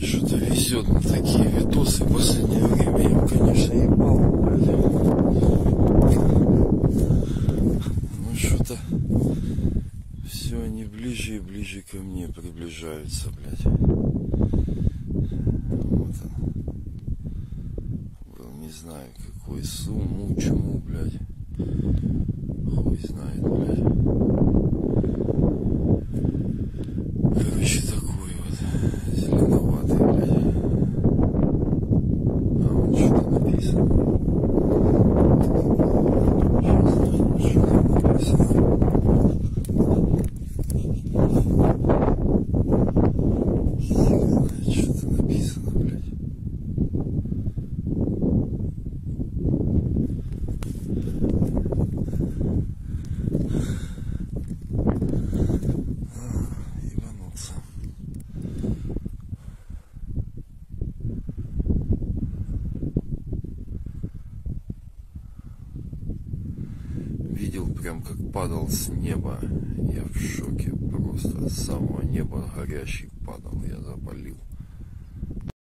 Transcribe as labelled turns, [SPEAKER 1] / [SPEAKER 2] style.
[SPEAKER 1] что-то везет на такие видосы в последнее время. Я, конечно, ебал, блядь. Ну что-то все они ближе и ближе ко мне приближаются, блядь. Вот он. Не знаю какой сумму, чему, блядь. Хуй знает, блядь. Короче, такой вот зеленоватый, блядь. А вот что-то написано. Прям как падал с неба. Я в шоке просто. С самого неба горящий падал. Я запалил.